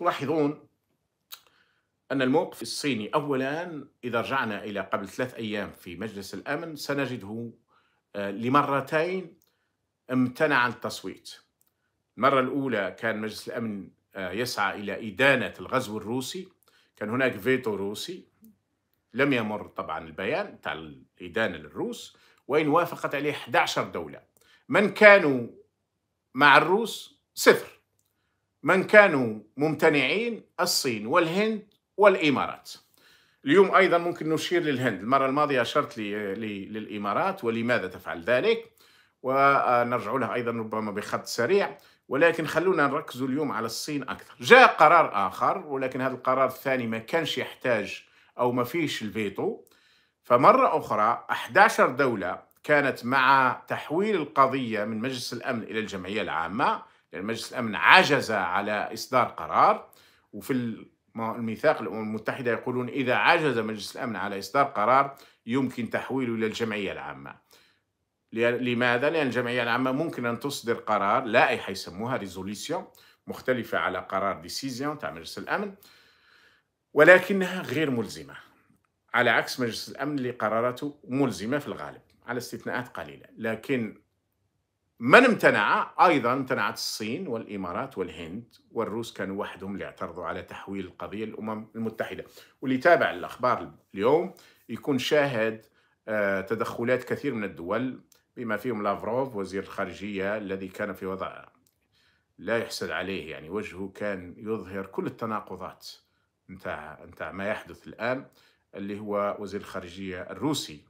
تلاحظون أن الموقف الصيني أولا إذا رجعنا إلى قبل ثلاث أيام في مجلس الأمن سنجده آه، لمرتين امتنع عن التصويت. المرة الأولى كان مجلس الأمن آه، يسعى إلى إدانة الغزو الروسي. كان هناك فيتو روسي. لم يمر طبعا البيان تاع الإدانة للروس وإن وافقت عليه 11 دولة. من كانوا مع الروس؟ صفر. من كانوا ممتنعين الصين والهند والإمارات. اليوم أيضا ممكن نشير للهند. المرة الماضية أشرت لي للإمارات ولماذا تفعل ذلك؟ ونرجع لها أيضا ربما بخط سريع. ولكن خلونا نركز اليوم على الصين أكثر. جاء قرار آخر ولكن هذا القرار الثاني ما كانش يحتاج أو ما فيش الفيتو. فمرة أخرى 11 دولة كانت مع تحويل القضية من مجلس الأمن إلى الجمعية العامة. لأن مجلس الأمن عجز على إصدار قرار وفي الميثاق الأمم المتحدة يقولون إذا عجز مجلس الأمن على إصدار قرار يمكن تحويله إلى الجمعية العامة. لماذا؟ لأن الجمعية العامة ممكن أن تصدر قرار لائحة يسموها résolution مختلفة على قرار décision تاع مجلس الأمن ولكنها غير ملزمة. على عكس مجلس الأمن اللي قراراته ملزمة في الغالب على استثناءات قليلة. لكن من امتنع؟ أيضا امتنعت الصين والإمارات والهند والروس كانوا وحدهم اللي اعترضوا على تحويل القضية للأمم المتحدة. واللي تابع الأخبار اليوم يكون شاهد آه، تدخلات كثير من الدول بما فيهم لافروف وزير الخارجية الذي كان في وضع لا يحسد عليه يعني وجهه كان يظهر كل التناقضات نتاع نتاع ما يحدث الآن اللي هو وزير الخارجية الروسي.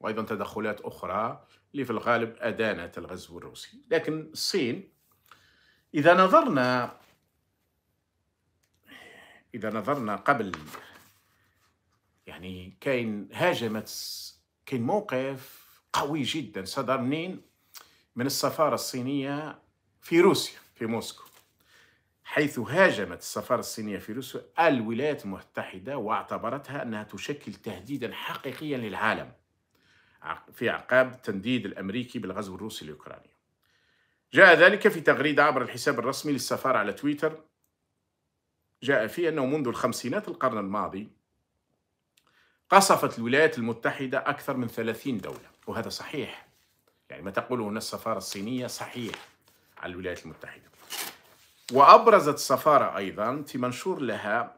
وأيضا تدخلات أخرى اللي في الغالب أدانت الغزو الروسي. لكن الصين إذا نظرنا إذا نظرنا قبل يعني كاين هاجمت كاين موقف قوي جدا. صدر منين؟ من السفارة الصينية في روسيا في موسكو. حيث هاجمت السفارة الصينية في روسيا الولايات المتحدة واعتبرتها أنها تشكل تهديدا حقيقيا للعالم. في أعقاب التنديد الأمريكي بالغزو الروسي لأوكرانيا جاء ذلك في تغريدة عبر الحساب الرسمي للسفارة على تويتر. جاء فيه أنه منذ الخمسينات القرن الماضي قصفت الولايات المتحدة أكثر من 30 دولة وهذا صحيح. يعني ما تقوله هنا السفارة الصينية صحيح على الولايات المتحدة. وأبرزت السفارة أيضا في منشور لها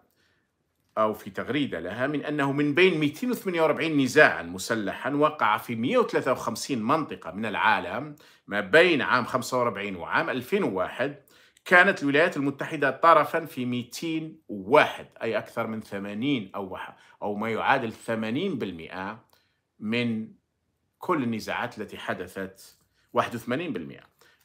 أو في تغريدة لها من أنه من بين 248 نزاعا مسلحا وقع في 153 منطقة من العالم ما بين عام 45 وعام 2001 كانت الولايات المتحدة طرفا في 201 أي أكثر من 80 أو أو ما يعادل 80% من كل النزاعات التي حدثت 81%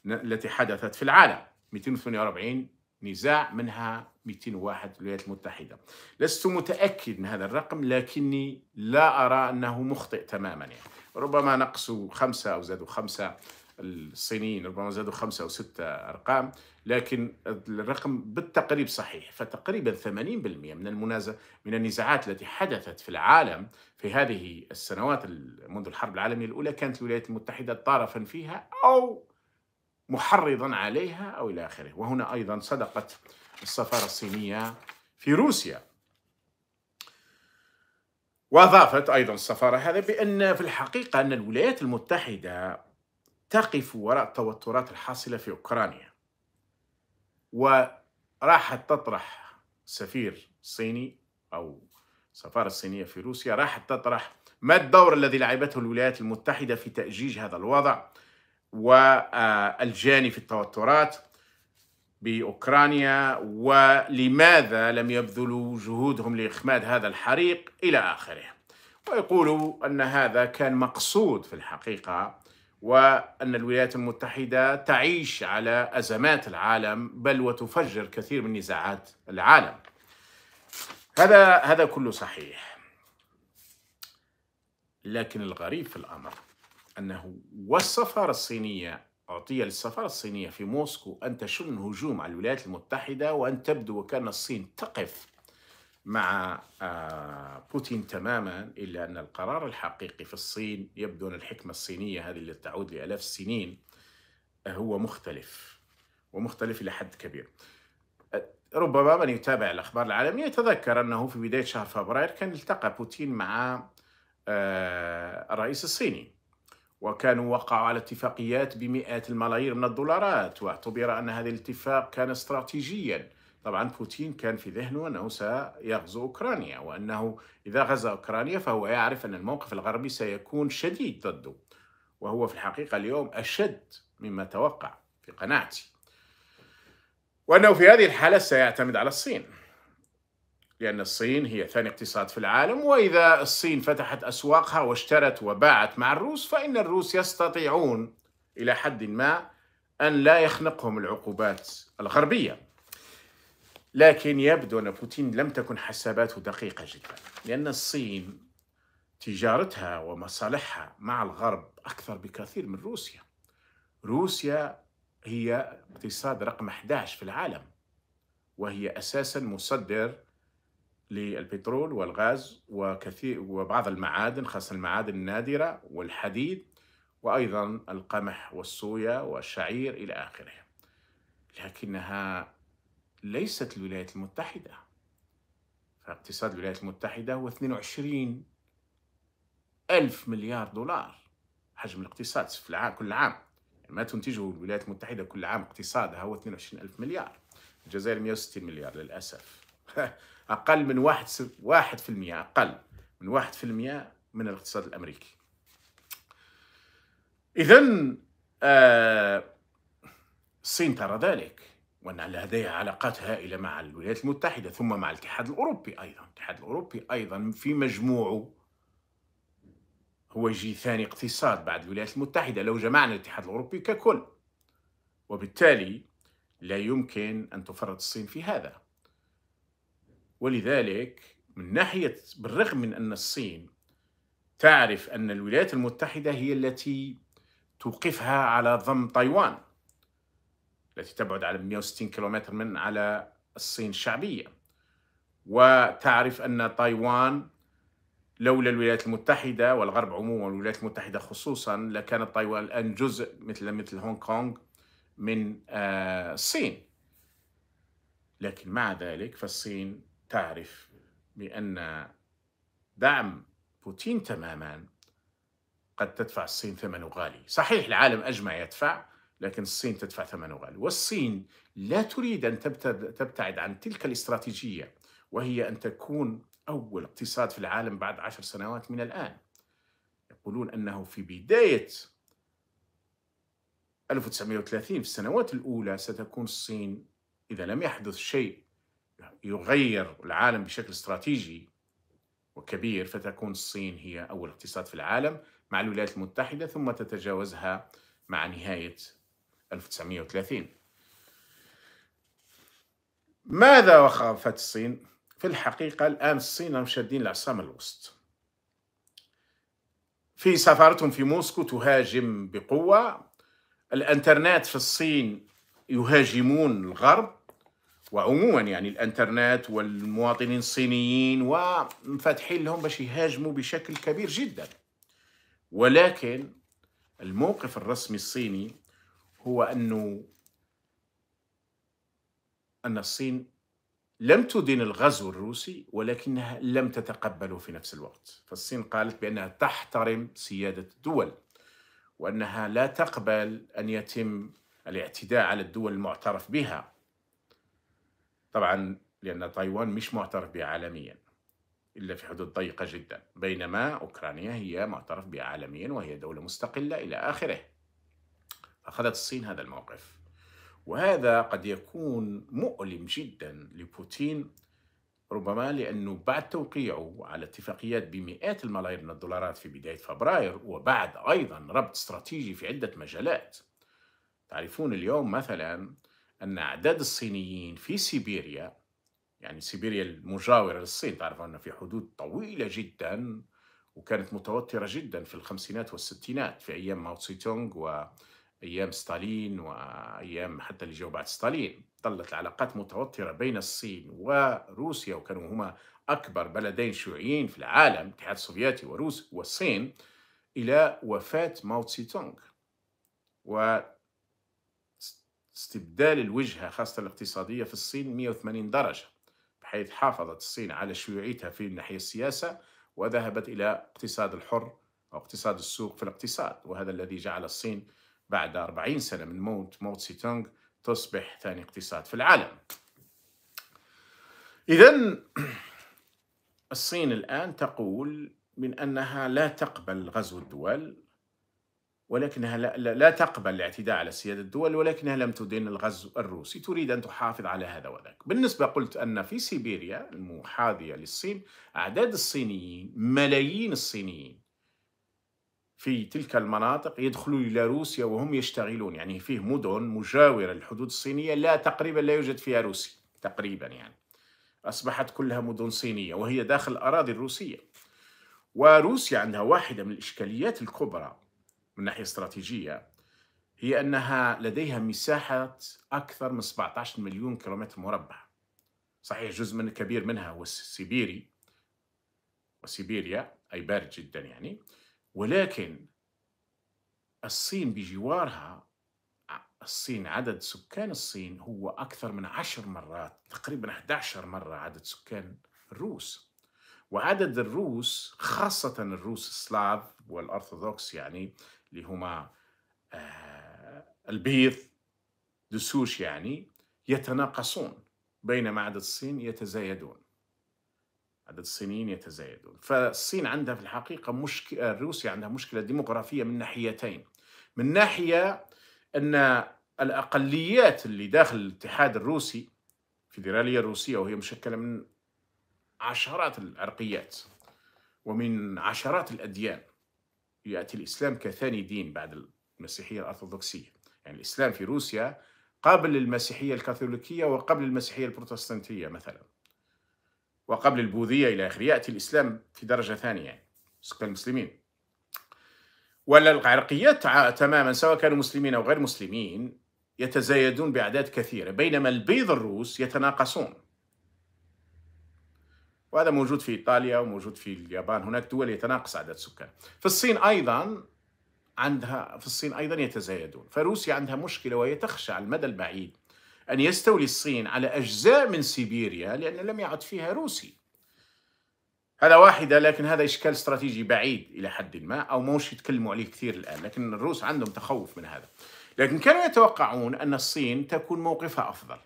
التي حدثت في العالم. 248 نزاع منها 201 الولايات المتحدة. لست متأكد من هذا الرقم لكني لا أرى أنه مخطئ تماما. يعني ربما نقصوا خمسة أو زادوا خمسة الصينيين ربما زادوا خمسة أو ستة أرقام لكن الرقم بالتقريب صحيح. فتقريبا 80% من المنازع من النزاعات التي حدثت في العالم في هذه السنوات منذ الحرب العالمية الأولى كانت الولايات المتحدة طرفا فيها أو محرضا عليها أو إلى آخره. وهنا أيضا صدقت السفارة الصينية في روسيا. وأضافت أيضا السفارة هذا بأن في الحقيقة أن الولايات المتحدة تقف وراء التوترات الحاصلة في أوكرانيا. وراحت تطرح سفير صيني أو السفارة الصينية في روسيا راحت تطرح ما الدور الذي لعبته الولايات المتحدة في تأجيج هذا الوضع والجاني في التوترات؟ بأوكرانيا ولماذا لم يبذلوا جهودهم لإخماد هذا الحريق إلى آخره؟ ويقولوا أن هذا كان مقصود في الحقيقة وأن الولايات المتحدة تعيش على أزمات العالم بل وتفجر كثير من نزاعات العالم. هذا هذا كله صحيح. لكن الغريب في الأمر أنه والسفارة الصينية أعطي للسفارة الصينية في موسكو أن تشن هجوم على الولايات المتحدة وأن تبدو وكأن الصين تقف مع آه، بوتين تماما إلا أن القرار الحقيقي في الصين يبدو أن الحكمة الصينية هذه التي تعود لآلاف السنين هو مختلف ومختلف إلى حد كبير. ربما من يتابع الأخبار العالمية يتذكر أنه في بداية شهر فبراير كان التقى بوتين مع آه، الرئيس الصيني. وكانوا وقعوا على اتفاقيات بمئات الملايير من الدولارات واعتبر أن هذا الاتفاق كان استراتيجيا. طبعا بوتين كان في ذهنه أنه سيغزو أوكرانيا وأنه إذا غزا أوكرانيا فهو يعرف أن الموقف الغربي سيكون شديد ضده وهو في الحقيقة اليوم أشد مما توقع في قناعتي. وأنه في هذه الحالة سيعتمد على الصين. لأن الصين هي ثاني اقتصاد في العالم وإذا الصين فتحت أسواقها واشترت وباعت مع الروس فإن الروس يستطيعون إلى حد ما أن لا يخنقهم العقوبات الغربية. لكن يبدو أن بوتين لم تكن حساباته دقيقة جدا لأن الصين تجارتها ومصالحها مع الغرب أكثر بكثير من روسيا. روسيا هي اقتصاد رقم 11 في العالم وهي أساسا مصدر للبترول والغاز وكثير وبعض المعادن خاصة المعادن النادرة والحديد وأيضا القمح والصويا والشعير إلى آخره. لكنها ليست الولايات المتحدة. فاقتصاد الولايات المتحدة هو 22 ألف مليار دولار. حجم الاقتصاد في العام كل عام. يعني ما تنتجه الولايات المتحدة كل عام اقتصادها هو 22 ألف مليار. الجزائر 160 مليار للأسف. أقل من واحد واحد في المية أقل من واحد في المية من الاقتصاد الأمريكي. إذا آه الصين ترى ذلك وأن لديها علاقات هائلة مع الولايات المتحدة ثم مع الاتحاد الأوروبي أيضا. الاتحاد الأوروبي أيضا في مجموعه هو يجي ثاني اقتصاد بعد الولايات المتحدة. لو جمعنا الاتحاد الأوروبي ككل وبالتالي لا يمكن أن تفرط الصين في هذا. ولذلك من ناحية بالرغم من أن الصين تعرف أن الولايات المتحدة هي التي توقفها على ضم تايوان التي تبعد على 160 كيلومتر من على الصين الشعبية. وتعرف أن تايوان لولا الولايات المتحدة والغرب عموما والولايات المتحدة خصوصا لكانت تايوان الآن جزء مثل مثل هونغ كونغ من آه، الصين. لكن مع ذلك فالصين تعرف بأن دعم بوتين تماما قد تدفع الصين ثمنه غالي. صحيح العالم أجمع يدفع لكن الصين تدفع ثمنه غالي. والصين لا تريد أن تبتعد عن تلك الاستراتيجية وهي أن تكون أول اقتصاد في العالم بعد عشر سنوات من الآن. يقولون أنه في بداية 1930 في السنوات الأولى ستكون الصين إذا لم يحدث شيء يغير العالم بشكل استراتيجي وكبير فتكون الصين هي أول اقتصاد في العالم مع الولايات المتحدة ثم تتجاوزها مع نهاية 1930 ماذا وخافت الصين؟ في الحقيقة الآن الصين مشدين العصا من الوسط. في سفارتهم في موسكو تهاجم بقوة. الإنترنت في الصين يهاجمون الغرب. وعموما يعني الإنترنت والمواطنين الصينيين ومفتحين لهم باش يهاجموا بشكل كبير جدا. ولكن الموقف الرسمي الصيني هو أنه أن الصين لم تدين الغزو الروسي ولكنها لم تتقبله في نفس الوقت. فالصين قالت بأنها تحترم سيادة الدول وأنها لا تقبل أن يتم الاعتداء على الدول المعترف بها. طبعا لأن تايوان مش معترف بها عالميا إلا في حدود ضيقة جدا. بينما أوكرانيا هي معترف بها عالميا وهي دولة مستقلة إلى آخره. أخذت الصين هذا الموقف. وهذا قد يكون مؤلم جدا لبوتين ربما لأنه بعد توقيعه على اتفاقيات بمئات الملايير من الدولارات في بداية فبراير وبعد أيضا ربط استراتيجي في عدة مجالات. تعرفون اليوم مثلا أن أعداد الصينيين في سيبيريا يعني سيبيريا المجاورة للصين تعرف أن في حدود طويلة جدا وكانت متوترة جدا في الخمسينات والستينات في أيام ماو تسي تونغ وأيام ستالين وأيام حتى اللي جاو بعد ستالين. ظلت العلاقات متوترة بين الصين وروسيا وكانوا هما أكبر بلدين شيوعيين في العالم الاتحاد السوفيتي وروس والصين إلى وفاة ماو تسي تونغ و استبدال الوجهة خاصة الاقتصادية في الصين 180 درجة بحيث حافظت الصين على شيوعيتها في ناحية السياسة وذهبت إلى اقتصاد الحر أو اقتصاد السوق في الاقتصاد. وهذا الذي جعل الصين بعد 40 سنة من موت موت سي تونغ تصبح ثاني اقتصاد في العالم. إذا الصين الآن تقول من أنها لا تقبل غزو الدول ولكنها لا, تقبل الاعتداء على سيادة الدول ولكنها لم تدين الغزو الروسي. تريد أن تحافظ على هذا وذاك. بالنسبة قلت أن في سيبيريا المحاذية للصين أعداد الصينيين ملايين الصينيين في تلك المناطق يدخلوا إلى روسيا وهم يشتغلون. يعني فيه مدن مجاورة للحدود الصينية لا تقريبا لا يوجد فيها روسي تقريبا يعني. أصبحت كلها مدن صينية وهي داخل الأراضي الروسية. وروسيا عندها واحدة من الإشكاليات الكبرى من ناحية استراتيجية هي أنها لديها مساحة أكثر من 17 مليون كيلومتر مربع. صحيح جزء من كبير منها هو السيبيري وسيبيريا أي بارد جدا يعني. ولكن الصين بجوارها الصين عدد سكان الصين هو أكثر من عشر مرات تقريبا 11 مرة عدد سكان الروس. وعدد الروس خاصة الروس السلاف والأرثوذكس يعني اللي هما آه، البيض دسوش يعني يتناقصون بينما عدد الصين يتزايدون. عدد الصينيين يتزايدون. فالصين عندها في الحقيقة مشكلة روسيا عندها مشكلة ديموغرافية من ناحيتين. من ناحية أن الأقليات اللي داخل الاتحاد الروسي الفيدرالية الروسية وهي مشكلة من عشرات العرقيات ومن عشرات الأديان يأتي الإسلام كثاني دين بعد المسيحية الأرثوذكسية. يعني الإسلام في روسيا قبل المسيحية الكاثوليكية وقبل المسيحية البروتستانتية مثلا. وقبل البوذية إلى آخره. يأتي الإسلام في درجة ثانية يعني سكان المسلمين. ولا العرقيات تماما سواء كانوا مسلمين أو غير مسلمين يتزايدون بأعداد كثيرة بينما البيض الروس يتناقصون. وهذا موجود في إيطاليا وموجود في اليابان. هناك دول يتناقص عدد السكان. في الصين أيضا عندها في الصين أيضا يتزايدون. فروسيا عندها مشكلة وهي تخشى على المدى البعيد أن يستولي الصين على أجزاء من سيبيريا لأن لم يعد فيها روسي. هذا واحدة لكن هذا إشكال استراتيجي بعيد إلى حد ما أو موش يتكلموا عليه كثير الآن لكن الروس عندهم تخوف من هذا. لكن كانوا يتوقعون أن الصين تكون موقفها أفضل.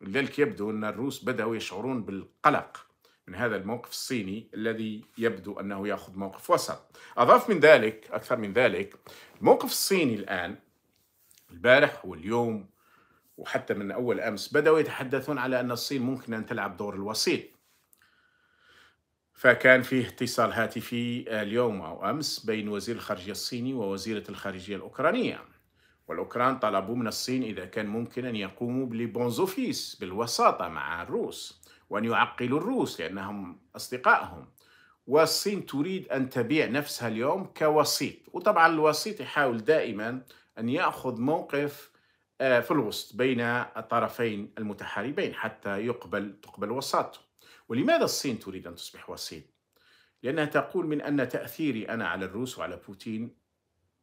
لذلك يبدو أن الروس بدأوا يشعرون بالقلق. من هذا الموقف الصيني الذي يبدو أنه يأخذ موقف وسط. أضاف من ذلك أكثر من ذلك الموقف الصيني الآن البارح واليوم وحتى من أول أمس بدأوا يتحدثون على أن الصين ممكن أن تلعب دور الوسيط. فكان فيه اتصال هاتفي اليوم أو أمس بين وزير الخارجية الصيني ووزيرة الخارجية الأوكرانية. والأوكران طلبوا من الصين إذا كان ممكن أن يقوموا ب les bons offices بالوساطة مع الروس. وأن يعقلوا الروس لأنهم أصدقائهم. والصين تريد أن تبيع نفسها اليوم كوسيط وطبعا الوسيط يحاول دائما أن يأخذ موقف آه، في الوسط بين الطرفين المتحاربين حتى يقبل تقبل وساطته. ولماذا الصين تريد أن تصبح وسيط؟ لأنها تقول من أن تأثيري أنا على الروس وعلى بوتين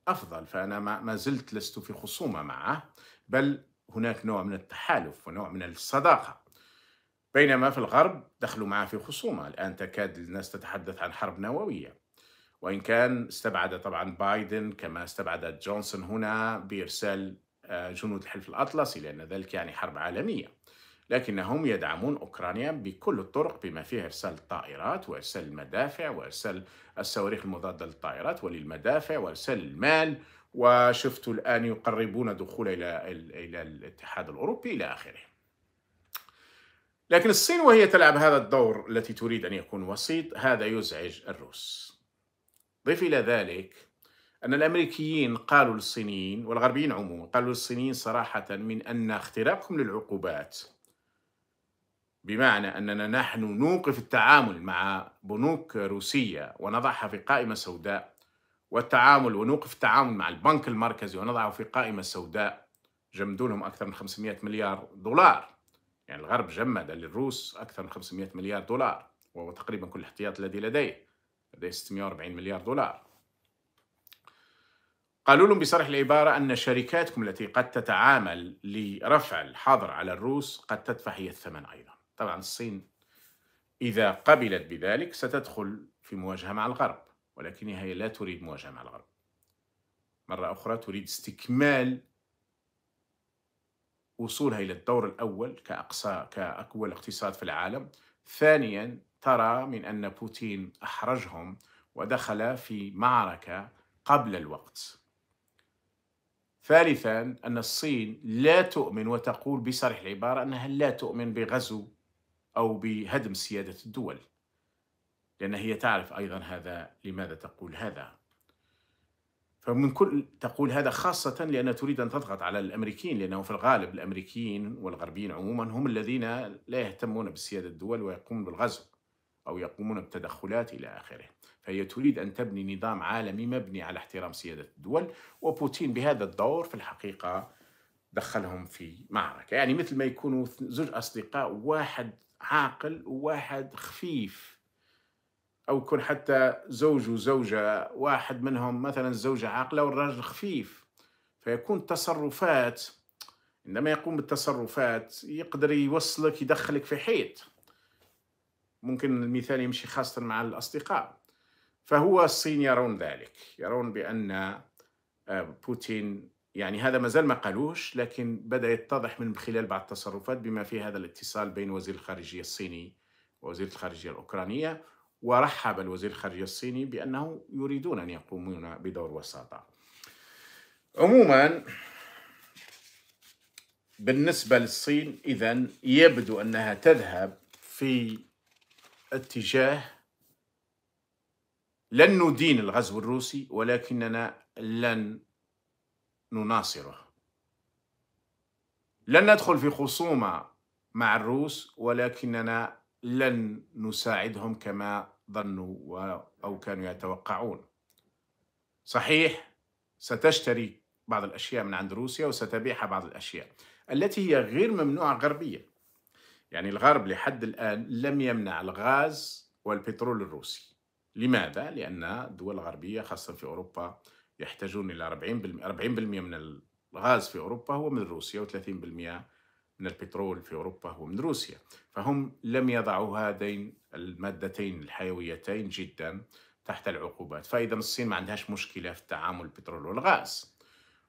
أفضل فأنا ما زلت لست في خصومة معه بل هناك نوع من التحالف ونوع من الصداقة. بينما في الغرب دخلوا معه في خصومة. الآن تكاد الناس تتحدث عن حرب نووية. وإن كان استبعد طبعا بايدن كما استبعد جونسون هنا بإرسال آه، جنود الحلف الأطلسي لأن ذلك يعني حرب عالمية. لكنهم يدعمون أوكرانيا بكل الطرق بما فيها إرسال الطائرات وإرسال المدافع وإرسال الصواريخ المضادة للطائرات وللمدافع وإرسال المال. وشفتوا الآن يقربون دخول إلى إلى الاتحاد الأوروبي إلى آخره. لكن الصين وهي تلعب هذا الدور التي تريد أن يكون وسيط هذا يزعج الروس. ضيف إلى ذلك أن الأمريكيين قالوا للصينيين والغربيين عموما قالوا للصينيين صراحة من أن اختراقهم للعقوبات بمعنى أننا نحن نوقف التعامل مع بنوك روسية ونضعها في قائمة سوداء والتعامل ونوقف التعامل مع البنك المركزي ونضعه في قائمة سوداء جمدوا لهم أكثر من 500 مليار دولار. يعني الغرب جمد للروس أكثر من 500 مليار دولار وهو تقريبا كل الاحتياط الذي لديه لديه 640 مليار دولار. قالوا لهم بصريح العبارة أن شركاتكم التي قد تتعامل لرفع الحظر على الروس قد تدفع هي الثمن أيضا. طبعا الصين إذا قبلت بذلك ستدخل في مواجهة مع الغرب ولكنها لا تريد مواجهة مع الغرب. مرة أخرى تريد استكمال وصولها إلى الدور الأول كأقصى كأقوى الاقتصاد في العالم. ثانيا ترى من أن بوتين أحرجهم ودخل في معركة قبل الوقت. ثالثا أن الصين لا تؤمن وتقول بصريح العبارة أنها لا تؤمن بغزو أو بهدم سيادة الدول لأن هي تعرف أيضا هذا لماذا تقول هذا. فمن كل تقول هذا خاصة لأنها تريد أن تضغط على الأمريكيين لأنه في الغالب الأمريكيين والغربيين عموما هم الذين لا يهتمون بسيادة الدول ويقومون بالغزو أو يقومون بتدخلات إلى آخره. فهي تريد أن تبني نظام عالمي مبني على احترام سيادة الدول وبوتين بهذا الدور في الحقيقة دخلهم في معركة. يعني مثل ما يكونوا زوج أصدقاء واحد عاقل وواحد خفيف. أو يكون حتى زوج وزوجة واحد منهم مثلا الزوجة عاقلة والراجل خفيف. فيكون تصرفات عندما يقوم بالتصرفات يقدر يوصلك يدخلك في حيط. ممكن المثال يمشي خاصة مع الأصدقاء. فهو الصين يرون ذلك. يرون بأن آه، بوتين يعني هذا ما زال ما قالوش لكن بدأ يتضح من خلال بعض التصرفات بما في هذا الاتصال بين وزير الخارجية الصيني ووزير الخارجية الأوكرانية ورحب الوزير الخارجية الصيني بأنه يريدون أن يقومون بدور وساطة. عموما بالنسبة للصين إذا يبدو أنها تذهب في اتجاه لن ندين الغزو الروسي ولكننا لن نناصره. لن ندخل في خصومة مع الروس ولكننا لن نساعدهم كما ظنوا أو كانوا يتوقعون. صحيح ستشتري بعض الأشياء من عند روسيا وستبيعها بعض الأشياء. التي هي غير ممنوعة غربيا. يعني الغرب لحد الآن لم يمنع الغاز والبترول الروسي. لماذا؟ لأن الدول الغربية خاصة في أوروبا يحتاجون إلى 40% من الغاز في أوروبا هو من روسيا و30% من البترول في أوروبا هو من روسيا. فهم لم يضعوا هذين المادتين الحيويتين جدا تحت العقوبات. فإذا الصين ما عندهاش مشكلة في التعامل البترول والغاز.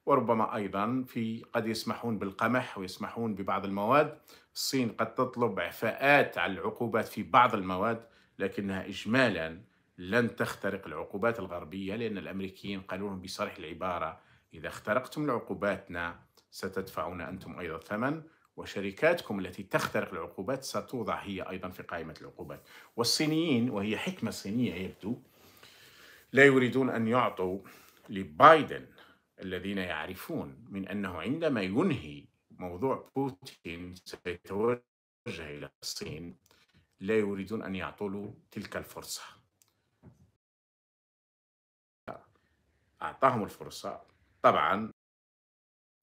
وربما أيضا في قد يسمحون بالقمح ويسمحون ببعض المواد. الصين قد تطلب إعفاءات على العقوبات في بعض المواد لكنها إجمالا لن تخترق العقوبات الغربية لأن الأمريكيين قالوا لهم بصريح العبارة إذا اخترقتم عقوباتنا ستدفعون أنتم أيضا ثمن وشركاتكم التي تخترق العقوبات ستوضع هي أيضا في قائمة العقوبات. والصينيين وهي حكمة صينية يبدو لا يريدون أن يعطوا لبايدن الذين يعرفون من أنه عندما ينهي موضوع بوتين سيتوجه إلى الصين لا يريدون أن يعطوا له تلك الفرصة. أعطاهم الفرصة. طبعا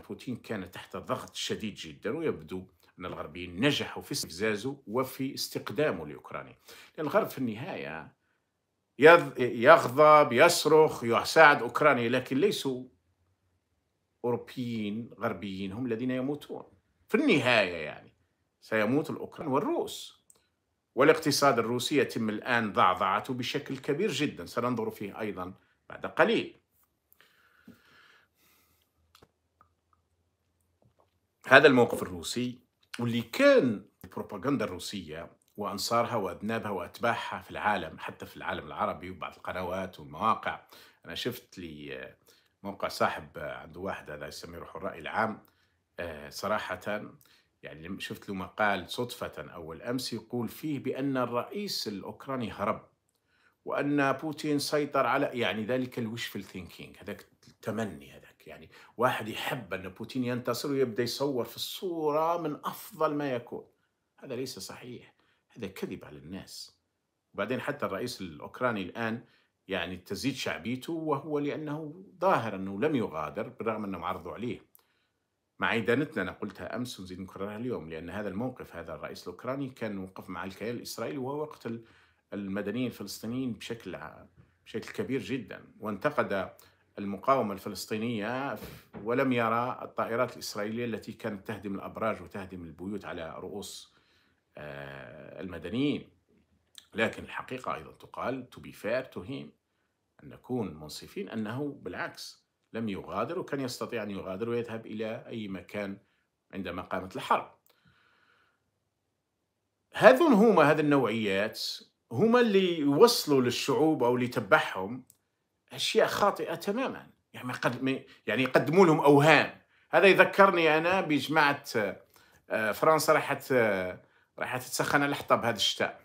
بوتين كان تحت ضغط شديد جدا ويبدو أن الغربيين نجحوا في استفزازه وفي استقدامه لأوكرانيا لأن الغرب في النهاية يغضب يصرخ يساعد أوكرانيا لكن ليسوا أوروبيين غربيين هم الذين يموتون. في النهاية يعني سيموت الأوكران والروس. والاقتصاد الروسي يتم الآن ضعضعته بشكل كبير جدا. سننظر فيه أيضا بعد قليل. هذا الموقف الروسي واللي كان البروباغندا الروسية وأنصارها وأذنابها وأتباعها في العالم حتى في العالم العربي وبعض القنوات والمواقع. أنا شفت لي موقع صاحب عنده واحد هذا يسميه روح الرأي العام. آه، صراحة يعني شفت له مقال صدفة أول أمس يقول فيه بأن الرئيس الأوكراني هرب وأن بوتين سيطر على يعني ذلك ال wishful thinking هذاك التمني هذا يعني واحد يحب أن بوتين ينتصر ويبدأ يصور في الصورة من أفضل ما يكون. هذا ليس صحيح. هذا كذب على الناس. وبعدين حتى الرئيس الأوكراني الآن يعني تزيد شعبيته وهو لأنه ظاهر أنه لم يغادر بالرغم أنهم عرضوا عليه. مع إدانتنا أنا قلتها أمس ونزيد نكررها اليوم لأن هذا الموقف هذا الرئيس الأوكراني كان موقف مع الكيان الإسرائيلي وهو وقت المدنيين الفلسطينيين بشكل بشكل كبير جدا. وانتقد المقاومة الفلسطينية ولم يرى الطائرات الإسرائيلية التي كانت تهدم الأبراج وتهدم البيوت على رؤوس آه، المدنيين. لكن الحقيقة أيضا تقال to be fair to him أن نكون منصفين أنه بالعكس لم يغادر وكان يستطيع أن يغادر ويذهب إلى أي مكان عندما قامت الحرب. هذون هما هذه النوعيات هما اللي يوصلوا للشعوب أو اللي تبعهم أشياء خاطئة تماما. يعني قد يعني يقدموا لهم أوهام. هذا يذكرني أنا بجماعة آه، فرنسا راحت آه، راحت تسخن الحطب هذا الشتاء.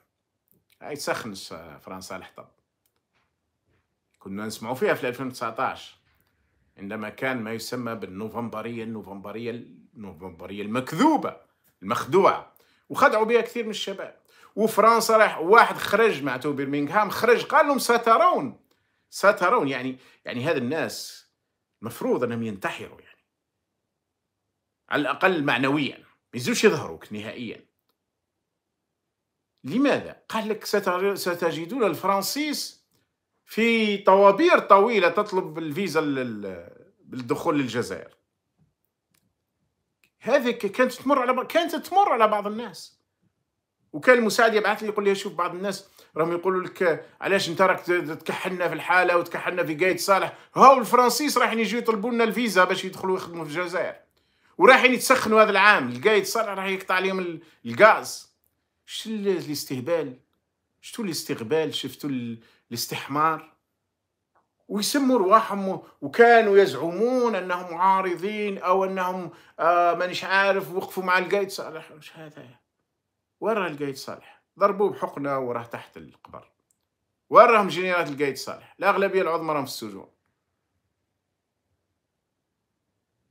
هاي تسخن فرنسا الحطب. كنا نسمعوا فيها في 2019 عندما كان ما يسمى بالنوفمبرية النوفمبرية النوفمبرية المكذوبة المخدوعة. وخدعوا بها كثير من الشباب. وفرنسا راح واحد خرج معناته برمنغهام خرج قال لهم سترون. سترون يعني يعني هذا الناس مفروض أنهم ينتحروا يعني. على الأقل معنويا ما يزوش يظهروك نهائيا. لماذا؟ قال لك ستجدون الفرنسيس في طوابير طويلة تطلب الفيزا للدخول للجزائر. هذه كانت تمر على كانت تمر على بعض الناس. وكان المساعد يبعث لي يقول لي شوف بعض الناس راهم يقولوا لك علاش انت راك تكحلنا في الحالة وتكحلنا في قايد صالح؟ هاو الفرنسيس رايحين يجوا يطلبوا لنا الفيزا باش يدخلوا يخدموا في الجزائر. ورايحين يتسخنوا هذا العام. القايد صالح راح يقطع عليهم الغاز. شو الاستهبال؟ شفتوا الاستغبال شفتوا الاستحمار؟ ويسموا رواحهم وكانوا يزعمون أنهم معارضين أو أنهم آه مانيش عارف وقفوا مع القايد صالح. وش هذا. وين راه القايد صالح؟ ضربوه بحقنة وراه تحت القبر. وين راهم جنيرات القايد صالح؟ الاغلبيه العظمى راهم في السجون.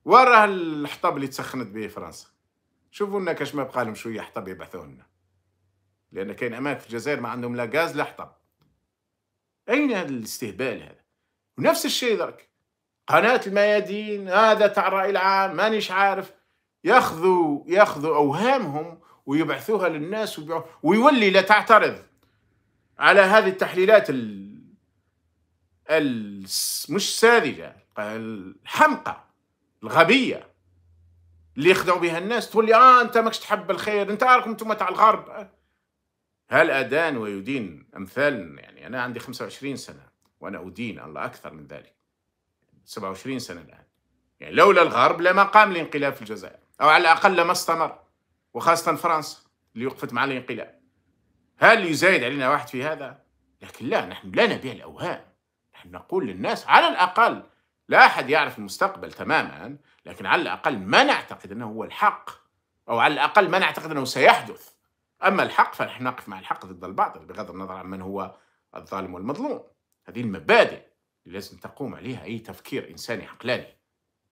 وين راه الحطب اللي تسخنت به فرنسا؟ شوفوا لنا كاش ما بقى لهم شوية حطب يبعثوه لنا. لأن كاين أماكن في الجزائر ما عندهم لا غاز لا حطب. أين هذا الاستهبال هذا؟ ونفس الشيء ذاك. قناة الميادين هذا تاع الرأي العام مانيش عارف. ياخذوا ياخذوا أوهامهم ويبعثوها للناس ويولي لا تعترض على هذه التحليلات ال... ال... مش ساذجة الحمقى الغبية اللي يخدعوا بها الناس تقول لي آه أنت ماكش تحب الخير أنت راكم أنتم تاع الغرب. هل أدان ويدين أمثال؟ يعني أنا عندي 25 سنة وأنا أدين الله أكثر من ذلك. 27 سنة الآن. يعني لولا الغرب لما قام الانقلاب في الجزائر أو على الأقل لما استمر. وخاصة فرنسا اللي وقفت مع الانقلاب. هل يزايد علينا واحد في هذا؟ لكن لا نحن لا نبيع الأوهام. نحن نقول للناس على الأقل لا أحد يعرف المستقبل تماما لكن على الأقل ما نعتقد أنه هو الحق أو على الأقل ما نعتقد أنه سيحدث. أما الحق فنحن نقف مع الحق ضد الباطل بغض النظر عن من هو الظالم والمظلوم. هذه المبادئ اللي لازم تقوم عليها أي تفكير إنساني عقلاني.